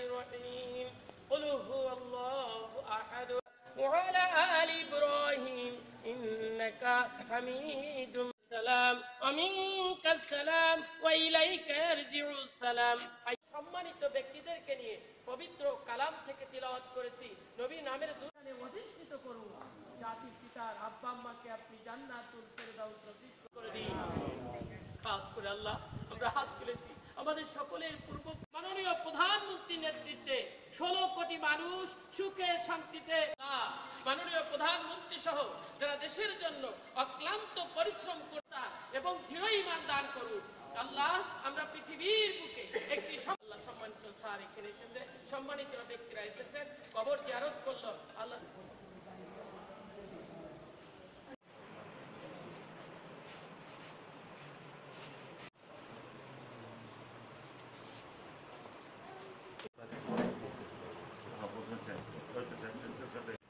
الرحيم قل هو الله أحد وعلى آل إبراهيم إنك حميد السلام ومنك السلام وإليك يرجع السلام সম্মানিত ব্যক্তিদেরকে নিয়ে পবিত্র কালাম থেকে তিলাওয়াত করেছি নবী নামের দুর্গানে অধিষ্ঠিত করুন জাতির পিতার আব্বা আম্মাকে আপনি জান্নাতুল ফেরদাউস নসিব করে দিন খাস করে আল্লাহ আমরা হাত তুলেছি আমাদের সকলের পূর্ব মাননীয় প্রধানমন্ত্রীর নেতৃত্বে ষোলো কোটি মানুষ সুখে শান্তিতে মাননীয় প্রধানমন্ত্রী সহ যারা দেশের জন্য অক্লান্ত পরিশ্রম করতা এবং দৃঢ় ইমান দান করুন আল্লাহ, আমরা পৃথিবীর বুকে একটি সম্মানিত স্যার এখানে এসেছে, সম্মানিত ব্যক্তিরা এসেছেন, কবর জিয়ারত করল, আল্লাহ sir. Okay, sir.